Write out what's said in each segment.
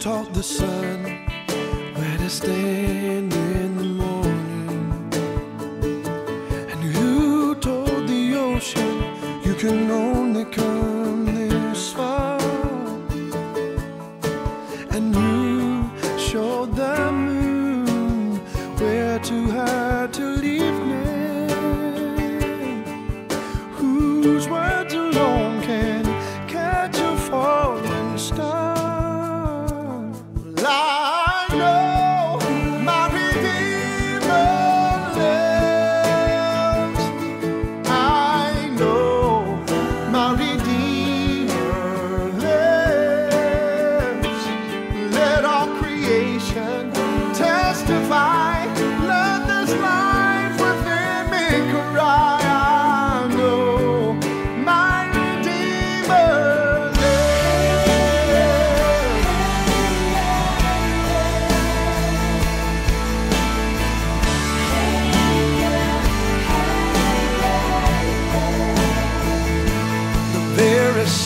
taught the sun where to stand in the morning? And who told the ocean you can only come this far? And who showed the moon where to hide to leave men? Whose words alone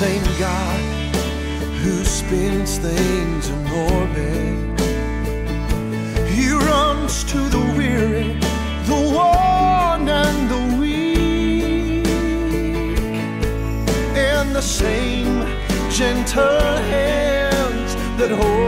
same God who spins things in orbit. Gentle hands that hold